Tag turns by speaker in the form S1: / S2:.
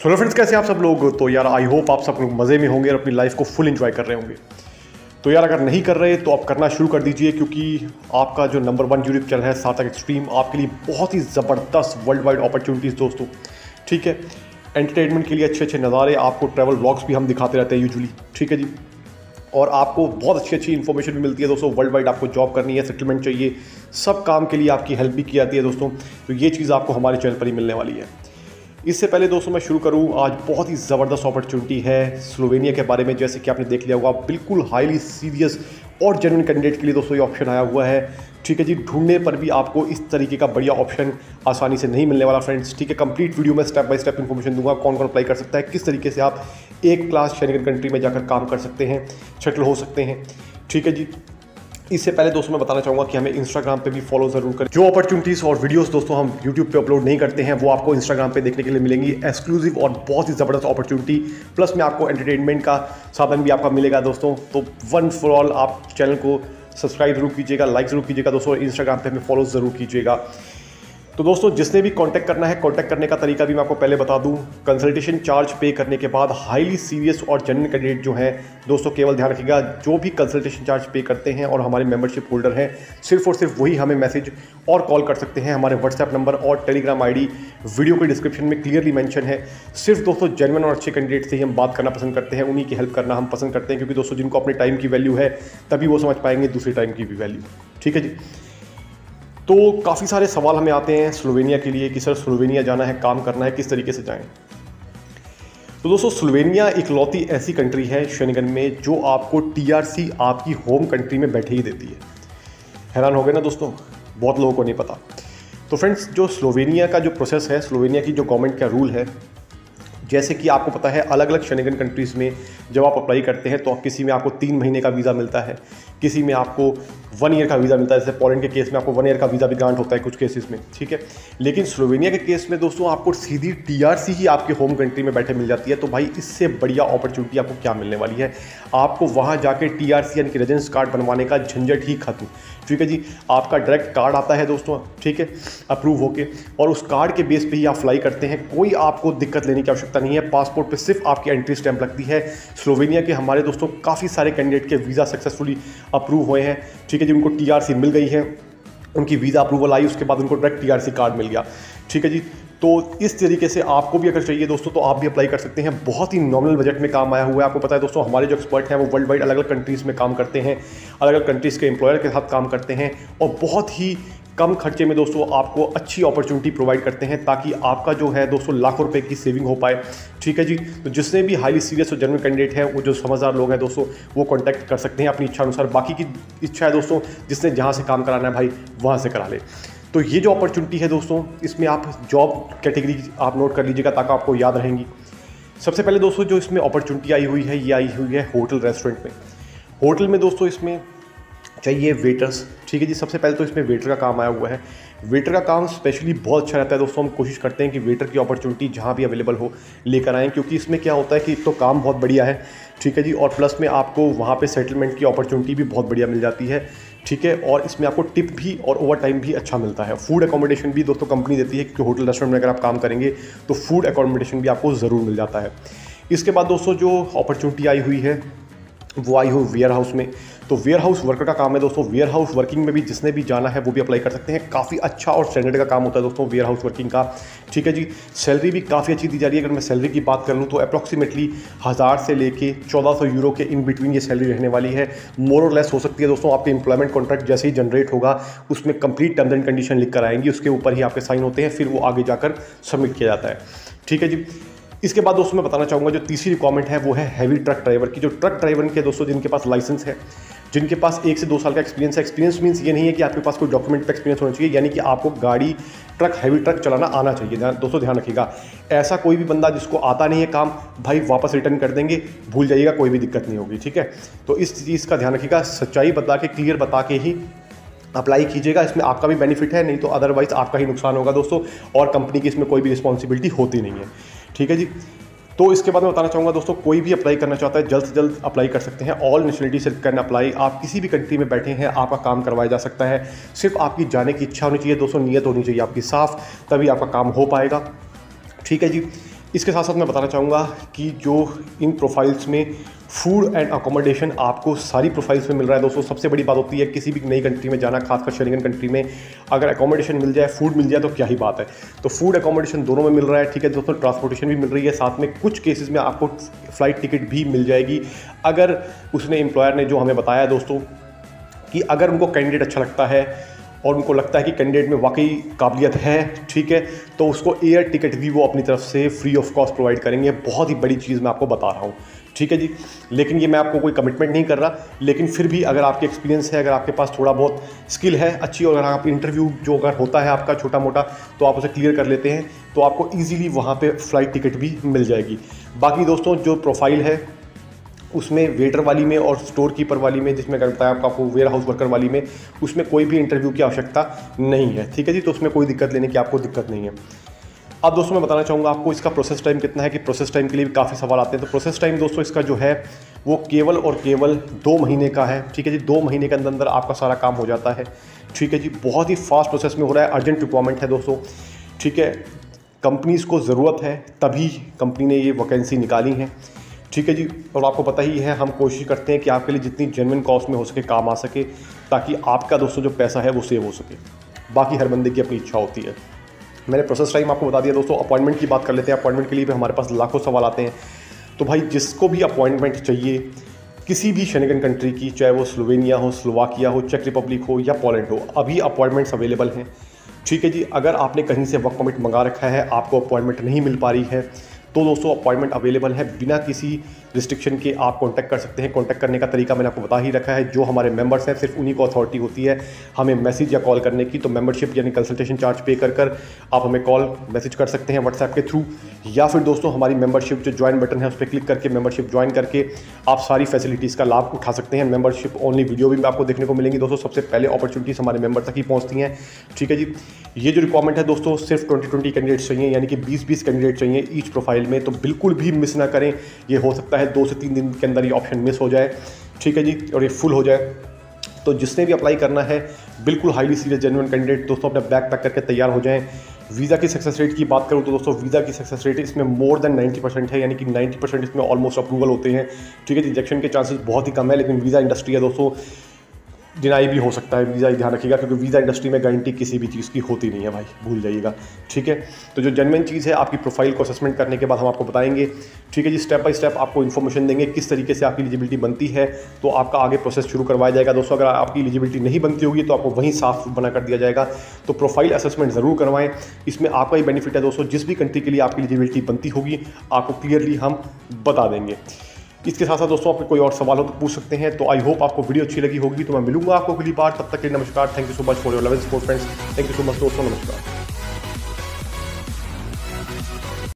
S1: So friends कैसे आप सब लोग? तो यार आई होप आप सब लोग मज़े में होंगे और अपनी लाइफ को फुल एंजॉय कर रहे होंगे। तो यार, अगर नहीं कर रहे तो आप करना शुरू कर दीजिए, क्योंकि आपका जो नंबर वन यूट्यूब चैनल है, सार्थक एक्सट्रीम आपके लिए बहुत ही ज़बरदस्त वर्ल्ड वाइड अपॉर्चुनिटीज़ दोस्तों। ठीक है? एंटरटेनमेंट के लिए अच्छे अच्छे नज़ारे, आपको ट्रैवल ब्लॉग्स भी हम दिखाते रहते हैं यूजुअली ठीक है जी? और आपको बहुत अच्छी अच्छी इन्फॉर्मेशन भी मिलती है दोस्तों। वर्ल्ड वाइड आपको जॉब करनी है सेटलमेंट चाहिए, सब काम के लिए आपकी हेल्प भी की जाती है दोस्तों। तो ये चीज़ आपको हमारे चैनल पर ही मिलने वाली है। इससे पहले दोस्तों मैं शुरू करूँ, आज बहुत ही ज़बरदस्त अपॉर्चुनिटी है स्लोवेनिया के बारे में। जैसे कि आपने देख लिया होगा, बिल्कुल हाईली सीरियस और जेनुइन कैंडिडेट के लिए दोस्तों ये ऑप्शन आया हुआ है। ठीक है जी, ढूँढने पर भी आपको इस तरीके का बढ़िया ऑप्शन आसानी से नहीं मिलने वाला फ्रेंड्स ठीक है कंप्लीट वीडियो में स्टेप बाय स्टेप इन्फॉर्मेशन दूँगा, कौन कौन अप्लाई कर सकता है, किस तरीके से आप एक क्लास शेनिगन कंट्री में जाकर काम कर सकते हैं सेटल हो सकते हैं। ठीक है जी इससे पहले दोस्तों मैं बताना चाहूँगा कि हमें इंस्टाग्राम पे भी फॉलो ज़रूर करें। जो अपॉर्चुनिटीज़ और वीडियोस दोस्तों हम यूट्यूब पे अपलोड नहीं करते हैं, वो आपको इंस्टाग्राम पे देखने के लिए मिलेंगी। एक्सक्लूसिव और बहुत ही ज़बरदस्त अपॉर्चुनिटी प्लस में आपको एंटरटेनमेंट का साधन भी आपका मिलेगा दोस्तों। तो वन फॉर ऑल आप चैनल को सब्सक्राइब ज़रूर कीजिएगा लाइक ज़रूर कीजिएगा दोस्तों इंस्टाग्राम पर हमें फॉलो ज़रूर कीजिएगा। तो दोस्तों, जिसने भी कांटेक्ट करना है कांटेक्ट करने का तरीका भी मैं आपको पहले बता दूँ। कंसल्टेशन चार्ज पे करने के बाद हाईली सीरियस और जेन्यन कैंडिडेट जो हैं, दोस्तों, केवल ध्यान रखिएगा, जो भी कंसल्टेशन चार्ज पे करते हैं और हमारे मेंबरशिप होल्डर हैं, सिर्फ़ और सिर्फ़ वही हमें मैसेज और कॉल कर सकते हैं। हमारे व्हाट्सएप नंबर और टेलीग्राम आई वीडियो के डिस्क्रिप्शन में क्लियरली मैंशन है। सिर्फ़ दोस्तों जेनवन और अच्छे कैंडिडेट से ही हम बात करना पसंद करते हैं, उन्हीं की हेल्प करना हम पसंद करते हैं, क्योंकि दोस्तों, जिनको अपने टाइम की वैल्यू है, तभी वो समझ पाएँगे दूसरे टाइम की भी वैल्यू ठीक है जी? तो काफ़ी सारे सवाल हमें आते हैं स्लोवेनिया के लिए कि सर स्लोवेनिया जाना है, काम करना है, किस तरीके से जाएँ? तो दोस्तों, स्लोवेनिया इकलौती ऐसी कंट्री है शनिगन में जो आपको टीआरसी आपकी होम कंट्री में बैठे ही देती है। हैरान हो गए ना दोस्तों? बहुत लोगों को नहीं पता। तो फ्रेंड्स जो स्लोवेनिया का जो प्रोसेस है, स्लोवेनिया की जो गवर्नमेंट का रूल है जैसे कि आपको पता है अलग अलग शनिगन कंट्रीज़ में जब आप अप्लाई करते हैं तो किसी में आपको तीन महीने का वीज़ा मिलता है। किसी में आपको वन ईयर का वीज़ा मिलता है, जैसे पोलैंड के केस में आपको वन ईयर का वीज़ा भी ग्रांट होता है कुछ केसेस में, ठीक है? लेकिन स्लोवेनिया के केस में दोस्तों, आपको सीधी टीआरसी ही आपके होम कंट्री में बैठे मिल जाती है। तो भाई, इससे बढ़िया अपॉर्चुनिटी आपको क्या मिलने वाली है? आपको वहाँ जाके टी यानी कि रेजेंस कार्ड बनवाने का झंझट ही खत्म। ठीक है जी? आपका डायरेक्ट कार्ड आता है दोस्तों, ठीक है? अप्रूव होके। और उस कार्ड के बेस पर ही आप फ्लाई करते हैं। कोई आपको दिक्कत लेने की आवश्यकता नहीं है पासपोर्ट पे सिर्फ़ आपकी एंट्री स्टैंप लगती है। स्लोवेनिया के हमारे दोस्तों काफ़ी सारे कैंडिडेट के वीज़ा सक्सेसफुली अप्रूव हुए हैं। ठीक है जी, उनको टीआरसी मिल गई है। उनकी वीज़ा अप्रूवल आई, उसके बाद उनको डायरेक्ट टीआरसी कार्ड मिल गया। ठीक है जी तो इस तरीके से आपको भी अगर चाहिए दोस्तों तो आप भी अप्लाई कर सकते हैं। बहुत ही नॉमिनल बजट में काम आया हुआ है। आपको पता है दोस्तों, हमारे जो एक्सपर्ट हैं, वो वर्ल्ड वाइड अलग अलग कंट्रीज़ में काम करते हैं अलग अलग कंट्रीज़ के एम्प्लॉयर के साथ काम करते हैं और बहुत ही कम खर्चे में दोस्तों आपको अच्छी अपॉर्चुनिटी प्रोवाइड करते हैं ताकि आपका जो है दोस्तों लाखों रुपए की सेविंग हो पाए। ठीक है जी? तो जिसने भी हाईली सीरियस और जनरल कैंडिडेट हैं, वो जो समझदार लोग हैं दोस्तों, वो कॉन्टैक्ट कर सकते हैं अपनी इच्छा अनुसार बाकी की इच्छा है दोस्तों, जिसने जहाँ से काम कराना है भाई, वहाँ से करा ले। तो ये जो अपॉर्चुनिटी है दोस्तों, इसमें आप जॉब कैटेगरी आप नोट कर लीजिएगा ताकि आपको याद रहेंगी। सबसे पहले दोस्तों, जो इसमें अपॉर्चुनिटी आई हुई है, ये आई हुई है होटल रेस्टोरेंट में। होटल में दोस्तों, इसमें चाहिए वेटर्स ठीक है जी, सबसे पहले तो इसमें वेटर का काम आया हुआ है। वेटर का काम स्पेशली बहुत अच्छा रहता है दोस्तों, हम कोशिश करते हैं कि वेटर की अपॉर्चुनिटी जहाँ भी अवेलेबल हो, लेकर आएँ, क्योंकि इसमें क्या होता है कि तो काम बहुत बढ़िया है, ठीक है जी, और प्लस में आपको वहाँ पे सेटलमेंट की अपॉर्चुनिटी भी बहुत बढ़िया मिल जाती है, ठीक है, और इसमें आपको टिप भी और ओवर टाइम भी अच्छा मिलता है। फ़ूड अकोमोडेशन भी दोस्तों कंपनी देती है, क्योंकि होटल रेस्टोरेंट में अगर आप काम करेंगे तो फ़ूड अकोमोडेशन भी आपको ज़रूर मिल जाता है। इसके बाद दोस्तों जो अपॉर्चुनिटी आई हुई है वो आई हो वेयर हाउस में। तो वेयर हाउस वर्कर का काम है दोस्तों वेयर हाउस वर्किंग में भी जिसने भी जाना है वो भी अप्लाई कर सकते हैं। काफ़ी अच्छा और स्टैंडर्ड का काम होता है दोस्तों वेयर हाउस वर्किंग का। ठीक है जी सैलरी भी काफ़ी अच्छी दी जा रही है। अगर मैं सैलरी की बात कर लूँ तो अप्रॉक्सीमेटली हज़ार से लेके चौदह सौ यूरो के इन बिटवीन ये सैलरी रहने वाली है। मोर और लेस हो सकती है दोस्तों, आपके इंप्लॉयमेंट कॉन्ट्रैक्ट जैसे ही जनरेट होगा, उसमें कंप्लीट टर्म्स एंड कंडीशन लिख कर आएँगी, उसके ऊपर ही आपके साइन होते हैं, फिर वो आगे जाकर सबमिट किया जाता है। ठीक है जी इसके बाद दोस्तों मैं बताना चाहूँगा, जो तीसरी रिक्वायरमेंट है, वो है हैवी ट्रक ड्राइवर की। जो ट्रक ड्राइवर के दोस्तों, जिनके पास लाइसेंस है, जिनके पास एक से दो साल का एक्सपीरियंस है एक्सपीरियंस मीन्स ये नहीं है कि आपके पास कोई डॉक्यूमेंट का एक्सपीरियंस होना चाहिए, यानी कि आपको गाड़ी ट्रक हैवी ट्रक चलाना आना चाहिए। दोस्तों ध्यान रखिएगा, ऐसा कोई भी बंदा जिसको आता नहीं है काम, भाई वापस रिटर्न कर देंगे, भूल जाइएगा, कोई भी दिक्कत नहीं होगी, ठीक है? तो इस चीज़ का ध्यान रखिएगा, सच्चाई बता के क्लियर बता के ही अप्लाई कीजिएगा। इसमें आपका भी बेनिफिट है, नहीं तो अदरवाइज़ आपका ही नुकसान होगा, दोस्तों, और कंपनी की इसमें कोई भी रिस्पॉन्सिबिलिटी होती नहीं है। ठीक है जी? तो इसके बाद मैं बताना चाहूँगा दोस्तों, कोई भी अप्लाई करना चाहता है, जल्द से जल्द अप्लाई कर सकते हैं। ऑल नेशनलिटी से कैन अप्लाई आप किसी भी कंट्री में बैठे हैं, आपका काम करवाया जा सकता है। सिर्फ़ आपकी जाने की इच्छा होनी चाहिए, दोस्तों, नीयत होनी चाहिए आपकी, साफ़, तभी आपका काम हो पाएगा। ठीक है जी? इसके साथ साथ मैं बताना चाहूँगा कि जो इन प्रोफाइल्स में फ़ूड एंड अकोमोडेशन आपको सारी प्रोफाइल्स में मिल रहा है, दोस्तों, सबसे बड़ी बात होती है किसी भी नई कंट्री में जाना, खासकर शेरिंगन कंट्री में, अगर अकोमोडेशन मिल जाए फ़ूड मिल जाए तो क्या ही बात है। तो फ़ूड अकोमोडेशन दोनों में मिल रहा है, ठीक है, दोस्तों ट्रांसपोर्टेशन भी मिल रही है, साथ में कुछ केसेस में आपको फ़्लाइट टिकट भी मिल जाएगी। अगर उसने एम्प्लॉयर ने जो हमें बताया, दोस्तों, कि अगर उनको कैंडिडेट अच्छा लगता है और उनको लगता है कि कैंडिडेट में वाकई काबिलियत है, ठीक है तो उसको एयर टिकट भी वो अपनी तरफ़ से फ्री ऑफ़ कॉस्ट प्रोवाइड करेंगे। बहुत ही बड़ी चीज़ मैं आपको बता रहा हूँ, ठीक है जी। लेकिन ये मैं आपको कोई कमिटमेंट नहीं कर रहा, लेकिन फिर भी अगर आपके एक्सपीरियंस है, अगर आपके पास थोड़ा बहुत स्किल है, अच्छी और अगर आप इंटरव्यू जो अगर होता है आपका छोटा मोटा तो आप उसे क्लियर कर लेते हैं तो आपको ईजिली वहाँ पर फ़्लाइट टिकट भी मिल जाएगी। बाकी दोस्तों, जो प्रोफ़ाइल है उसमें वेटर वाली में और स्टोर कीपर वाली में, जिसमें करता है आपका वेयर हाउस वर्कर वाली में, उसमें कोई भी इंटरव्यू की आवश्यकता नहीं है, ठीक है जी? तो उसमें कोई दिक्कत लेने की आपको दिक्कत नहीं है। अब दोस्तों, मैं बताना चाहूँगा आपको इसका प्रोसेस टाइम कितना है, कि प्रोसेस टाइम के लिए भी काफ़ी सवाल आते हैं। तो प्रोसेस टाइम दोस्तों, इसका जो है, वो केवल और केवल दो महीने का है, ठीक है जी? दो महीने के अंदर अंदर आपका सारा काम हो जाता है, ठीक है जी? बहुत ही फास्ट प्रोसेस में हो रहा है अर्जेंट रिक्वायरमेंट है दोस्तों, ठीक है? कंपनीज़ को ज़रूरत है, तभी कंपनी ने ये वैकेंसी निकाली है। ठीक है जी, और आपको पता ही है, हम कोशिश करते हैं कि आपके लिए जितनी जेनविन कॉस्ट में हो सके काम आ सके, ताकि आपका दोस्तों जो पैसा है वो सेव हो सके। बाकी हर बंदे की अपनी इच्छा होती है। मैंने प्रोसेस टाइम आपको बता दिया दोस्तों अपॉइंटमेंट की बात कर लेते हैं। अपॉइंटमेंट के लिए भी हमारे पास लाखों सवाल आते हैं। तो भाई, जिसको भी अपॉइंटमेंट चाहिए, किसी भी शनिगन कंट्री की, चाहे वो स्लोवेनिया हो स्लोवाकिया हो चेक रिपब्लिक हो या पोलैंड हो, अभी अपॉइंटमेंट्स अवेलेबल हैं। ठीक है जी, अगर आपने कहीं से वर्क परमिट मंगा रखा है, आपको अपॉइंटमेंट नहीं मिल पा रही है तो दोस्तों अपॉइंटमेंट अवेलेबल है। बिना किसी रिस्ट्रिक्शन के आप कॉन्टैक्ट कर सकते हैं। कॉन्टैक्ट करने का तरीका मैंने आपको बता ही रखा है। जो हमारे मेंबर्स हैं, सिर्फ़ उन्हीं को अथॉरिटी होती है हमें मैसेज या कॉल करने की। तो मेंबरशिप यानी कंसल्टेशन चार्ज पे कर कर आप हमें कॉल मैसेज कर सकते हैं व्हाट्सएप के थ्रू या फिर दोस्तों, हमारी मेंबरशिप जो ज्वाइन बटन है, उस पर क्लिक करके मेंबरशिप ज्वाइन करके आप सारी फैसिलिटीज़ का लाभ उठा सकते हैं। मेंबरशिप ओनली वीडियो भी आपको देखने को मिलेंगी। दोस्तों, सबसे पहले अपॉर्चुनिटीज़ हमारे मेंबर तक ही पहुँचती हैं। ठीक है जी? ये जो रिक्वायरमेंट है दोस्तों, सिर्फ़ ट्वेंटी ट्वेंटी कैंडिडेट्स चाहिए, यानी कि बीस बीस कैंडिडेट चाहिए ईच प्रोफ़ाइल में तो बिल्कुल भी मिस ना करें। ये हो सकता है दो से तीन दिन के अंदर ये ऑप्शन मिस हो जाए। ठीक है जी? और ये फुल हो जाए। तो जिसने भी अप्लाई करना है, बिल्कुल हाईली सीरियस जेनुअन कैंडिडेट दोस्तों अपना बैक पैक करके तैयार हो जाएँ। वीज़ा की सक्सेस रेट की बात करूँ तो दोस्तों वीज़ा की सक्सेस रेट इसमें मोर देन 90 परसेंट है, यानी कि 90 परसेंट इसमें ऑलमोस्ट अप्रूवल होते हैं। ठीक है रिजेक्शन के चांसेस बहुत ही कम है, लेकिन वीज़ा इंडस्ट्री है दोस्तों। डिनाई भी हो सकता है वीज़ा ध्यान रखिएगा, क्योंकि वीज़ा इंडस्ट्री में गारंटी किसी भी चीज़ की होती नहीं है भाई, भूल जाइएगा। ठीक है? तो जो जेनविन चीज़ है, आपकी प्रोफ़ाइल को असेसमेंट करने के बाद हम आपको बताएँगे। ठीक है जी? स्टेप बाय स्टेप आपको इन्फॉर्मेशन देंगे, किस तरीके से आपकी एलिजिबिलिटी बनती है तो आपका आगे प्रोसेस शुरू करवाया जाएगा। दोस्तों, अगर आपकी एलिजिबिलिटी नहीं बनती होगी तो आपको वहीं साफ़ बना कर दिया जाएगा। तो प्रोफ़ाइल असेसमेंट ज़रूर करवाएँ। इसमें आपका ही बेनिफिट है दोस्तों, जिस भी कंट्री के लिए आपकी एलिजिबिलिटी बनती होगी, आपको क्लियरली हम बता देंगे। इसके साथ साथ दोस्तों, आपके कोई और सवाल हो तो पूछ सकते हैं। तो आई होप आपको वीडियो अच्छी लगी होगी। तो मैं मिलूँगा आपको अगली बार। तब तक के लिए नमस्कार। Thank you so much for your love support friends thank you so much दोस्तों. नमस्कार.